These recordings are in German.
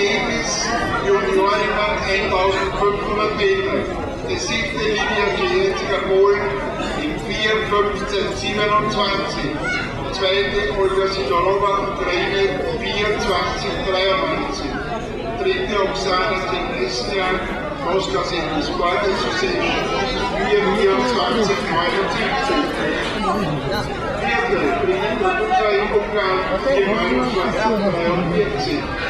Ergebnis Juniorinnen 1500 Meter. Die siebte Linie Kliniker Polen im 4.15.27. Zweite Olga Sidorova, Ukraine 4.20.93. Dritte Oksana Tenesniak, Moskau City Sport Association 4.24.79. Vierte Brigitte Butzai Ungarn 4.29.43.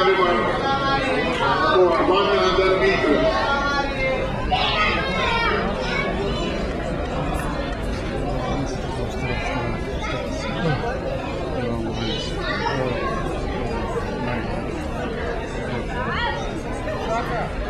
da Alemanha, com a máquina da Mitra. Thank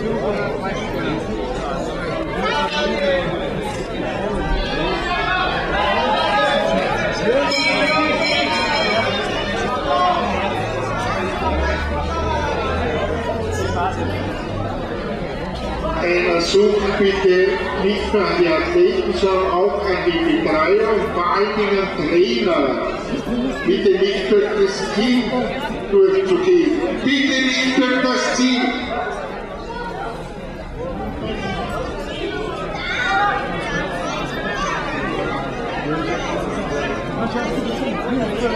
Einer sucht bitte nicht nur an die Athleten, sondern auch an die Betreiber und vor allen Dingen Trainer. Bitte nicht durch das Team durchzugehen. Bitte nicht durch das Team. Ah,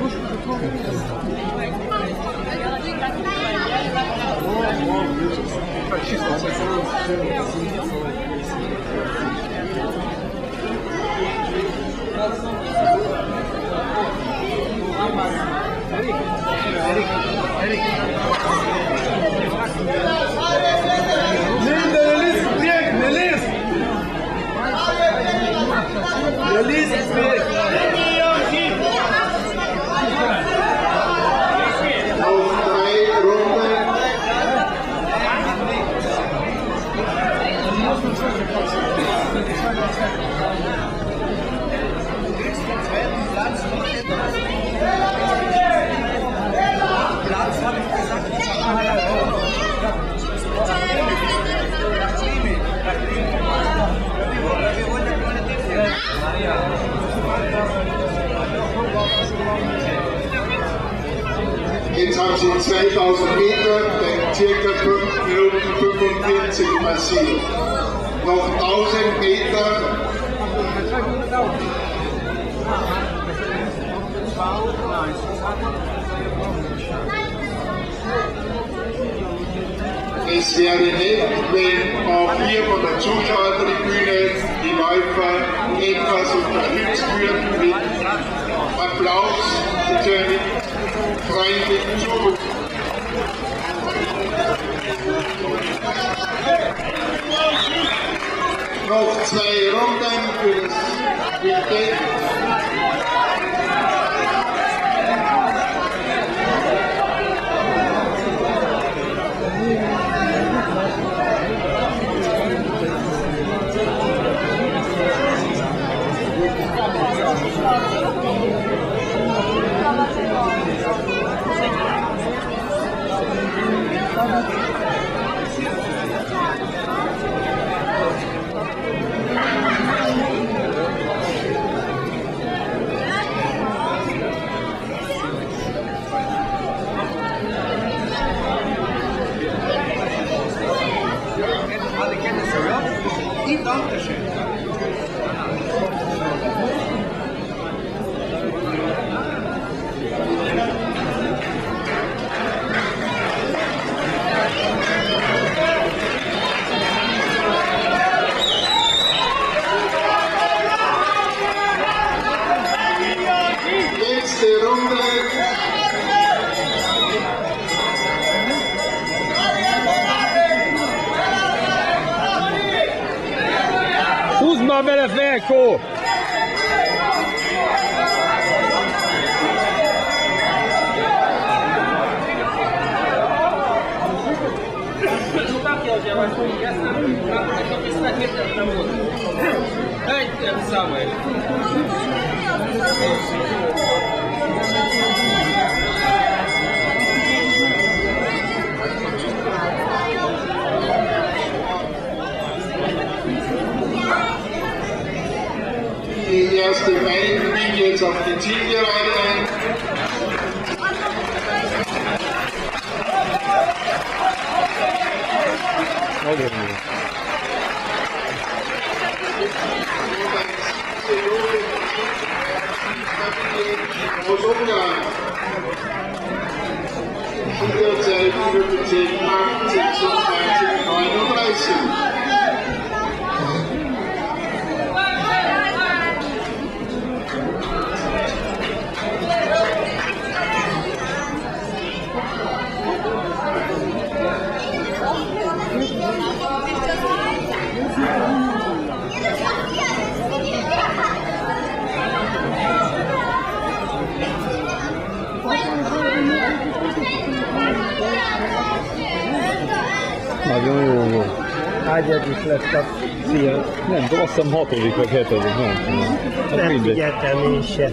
bonjour, Thank you. Release it. 2000 Meter bei ca. 5 Minuten 45 passiert. Noch 1000 Meter. Es wäre nett, wenn auch hier von der Zuschauertribüne die Läufer etwas unterstützt würden mit Applaus, freundlichen Zuhörern. Noch zwei Runden pequena Israel e Dankeschön. Meleveco! Schülerzeit über 10, 8, 26, 39. Ágyad is lett a fia. Nem tudom, azt hiszem hatodik vagy hetedik, nem tudom. Hát Nem mindegy. figyeltem én se.